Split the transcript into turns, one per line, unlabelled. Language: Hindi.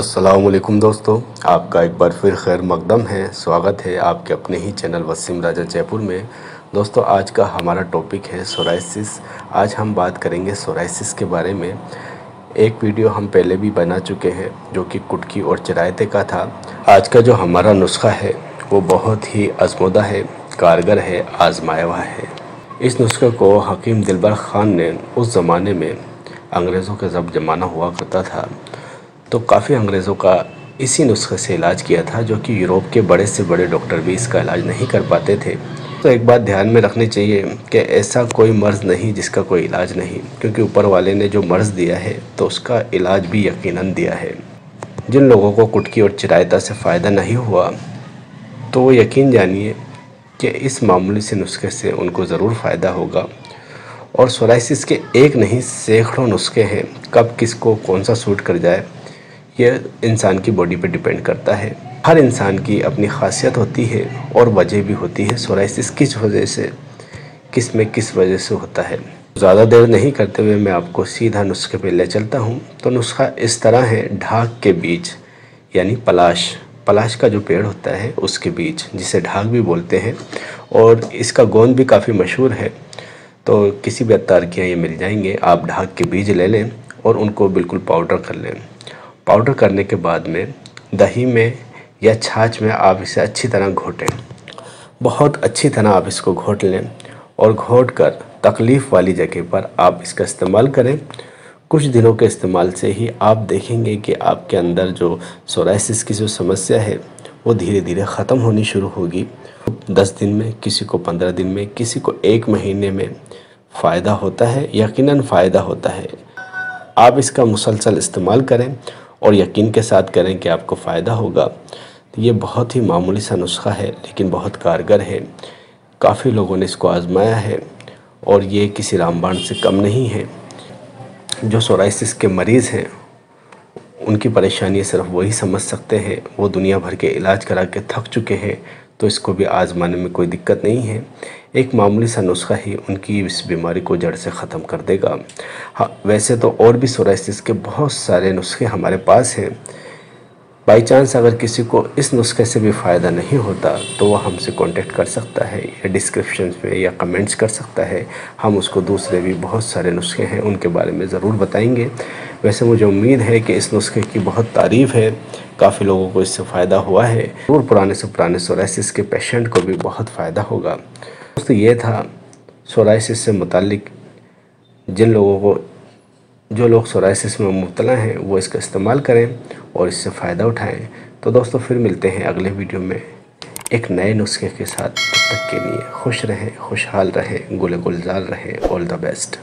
असलकुम दोस्तों। आपका एक बार फिर खैर मकदम है, स्वागत है आपके अपने ही चैनल वसीम राजा जयपुर में। दोस्तों, आज का हमारा टॉपिक है सोराइसिस आज हम बात करेंगे सोराइसिस के बारे में। एक वीडियो हम पहले भी बना चुके हैं, जो कि कुटकी और चिरायते का था। आज का जो हमारा नुस्खा है, वो बहुत ही आजमोदा है, कारगर है, आजमाया हुआ है। इस नुस्खे को हकीम दिलबर ख़ान ने उस ज़माने में अंग्रेज़ों का जब ज़माना हुआ करता था तो काफ़ी अंग्रेज़ों का इसी नुस्खे से इलाज किया था, जो कि यूरोप के बड़े से बड़े डॉक्टर भी इसका इलाज नहीं कर पाते थे। तो एक बात ध्यान में रखनी चाहिए कि ऐसा कोई मर्ज़ नहीं जिसका कोई इलाज नहीं, क्योंकि ऊपर वाले ने जो मर्ज़ दिया है तो उसका इलाज भी यकीनन दिया है। जिन लोगों को कुटकी और चिरायता से फ़ायदा नहीं हुआ तो वो यकीन जानिए कि इस मामूली से नुस्खे से उनको ज़रूर फ़ायदा होगा। और सोराइसिस के एक नहीं, सैकड़ों नुस्खे हैं, कब किसको कौन सा सूट कर जाए ये इंसान की बॉडी पे डिपेंड करता है। हर इंसान की अपनी खासियत होती है और वजह भी होती है। सोराइसिस किस वजह से, किसमें किस वजह से होता है। ज़्यादा देर नहीं करते हुए मैं आपको सीधा नुस्खे पे ले चलता हूँ। तो नुस्खा इस तरह है, ढाक के बीज यानी पलाश। पलाश का जो पेड़ होता है, उसके बीज जिसे ढाक भी बोलते हैं, और इसका गोंद भी काफ़ी मशहूर है। तो किसी भी अतार के ये मिल जाएँगे। आप ढाक के बीज ले लें और उनको बिल्कुल पाउडर कर लें। पाउडर करने के बाद में दही में या छाछ में आप इसे अच्छी तरह घोटें। बहुत अच्छी तरह आप इसको घोट लें और घोट कर तकलीफ़ वाली जगह पर आप इसका इस्तेमाल करें। कुछ दिनों के इस्तेमाल से ही आप देखेंगे कि आपके अंदर जो सोराइसिस की जो समस्या है, वो धीरे धीरे ख़त्म होनी शुरू होगी। दस दिन में, किसी को पंद्रह दिन में, किसी को एक महीने में फ़ायदा होता है, यकीनन फ़ायदा होता है। आप इसका मुसलसल इस्तेमाल करें और यकीन के साथ करें कि आपको फ़ायदा होगा। तो ये बहुत ही मामूली सा नुस्खा है, लेकिन बहुत कारगर है। काफ़ी लोगों ने इसको आजमाया है और ये किसी रामबाण से कम नहीं है। जो सोराइसिस के मरीज़ हैं, उनकी परेशानी सिर्फ़ वही समझ सकते हैं। वो दुनिया भर के इलाज करा के थक चुके हैं। तो इसको भी आजमाने में कोई दिक्कत नहीं है। एक मामूली सा नुस्खा ही उनकी इस बीमारी को जड़ से ख़त्म कर देगा। हाँ वैसे तो और भी सोराइसिस के बहुत सारे नुस्खे हमारे पास हैं। बाई चांस अगर किसी को इस नुस्खे से भी फ़ायदा नहीं होता तो वह हमसे कांटेक्ट कर सकता है, या डिस्क्रिप्शन में या कमेंट्स कर सकता है। हम उसको दूसरे भी बहुत सारे नुस्खे हैं, उनके बारे में ज़रूर बताएँगे। वैसे मुझे उम्मीद है कि इस नुस्खे की बहुत तारीफ़ है। काफ़ी लोगों को इससे फ़ायदा हुआ है। और पुराने से पुराने सोराइसिस के पेशेंट को भी बहुत फ़ायदा होगा। दोस्तों, ये था सोराइसिस से मुतल जिन लोगों को जो लोग सोराइसिस में मुबतला हैं, वो इसका इस्तेमाल करें और इससे फ़ायदा उठाएँ। तो दोस्तों, फिर मिलते हैं अगले वीडियो में। एक नए नुस्खे के साथ, तब तक के लिए खुश रहें, खुशहाल रहें गुल गुलजार रहें। All the best